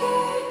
okay